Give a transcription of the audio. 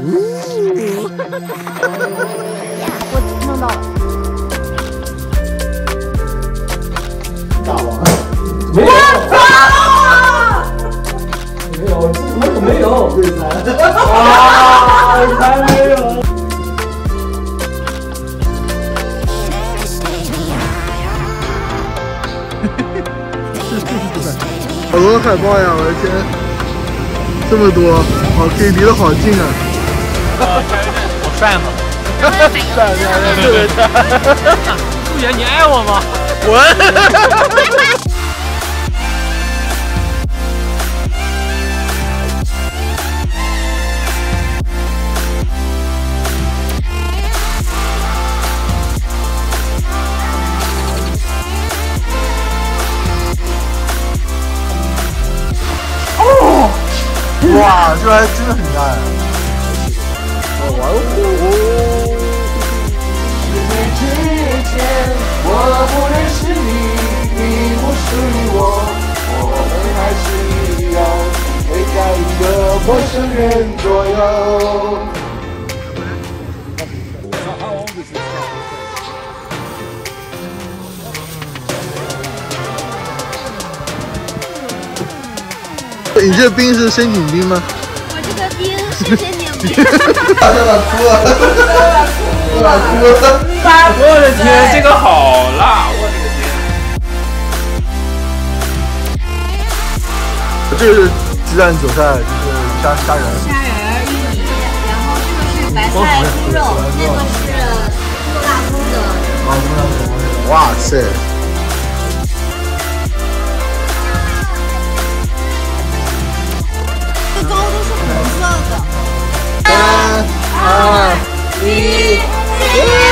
我弄到了。大王，没有，没有，怎么可没有？对才，啊，才没有。好多海报呀！我的天，这么多，好，可以离得好近啊！好帅吗？帅帅帅，特别帅！陆爷，你爱我吗？滚！哦，哇，这还真的很大呀！玩火。我不认识你，你不属于我，我们还是一样，陪在一个陌生人左右。你这兵是申请兵吗？我这个兵是深井兵。他这把哭了，这把哭了。我的天，这个好辣！我的个天！这是鸡蛋韭菜，就是虾虾仁。虾仁、玉米，然后这个是白菜猪肉，那个是肉辣风的。哇塞！We.